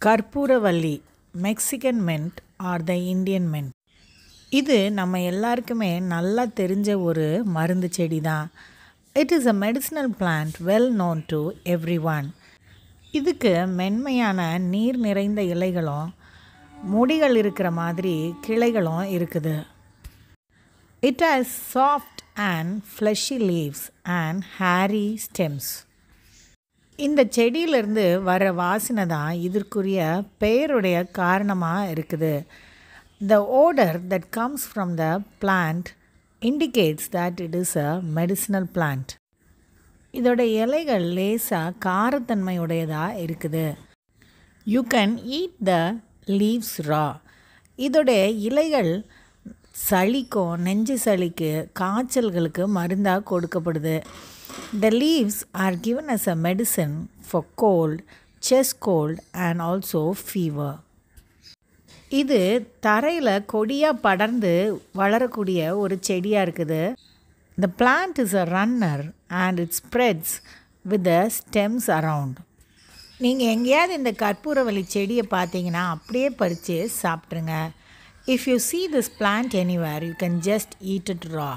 கற்பூரவல்லி Mexican mint are the Indian mint இது நம்ம எல்லாருக்குமே நல்லா தெரிஞ்ச ஒரு மருந்து செடி தான் it is a medicinal plant well known to everyone இதுக்கு மென்மையான நீர் நிறைந்த இலைகளும் முடிகள் இருக்கிற மாதிரி கிளைகளும் இருக்குது. It has soft and fleshy leaves and hairy stems இந்த செடியிலிருந்து வர வாசனை தான் இதற்குரிய பெயருடைய காரணமாக இருக்குது. The odour that comes from the plant indicates that it is a medicinal plant இதோட இலைகள் லேசாக காரத்தன்மையுடையதாக இருக்குது. You can eat the leaves raw இதோடைய இலைகள் சளிக்கும் நெஞ்சு சளிக்கு காய்ச்சல்களுக்கு மருந்தாக கொடுக்கப்படுது. The leaves are given as a medicine for cold chest cold and also fever இது தரையில் கொடியாக படர்ந்து வளரக்கூடிய ஒரு செடியாக இருக்குது. The plant is a runner and it spreads with the stems around நீங்கள் எங்கேயாவது இந்த கற்பூரவள்ளி செடியை பார்த்தீங்கன்னா அப்படியே பறித்து சாப்பிட்ருங்க if you see this plant anywhere you can just eat it raw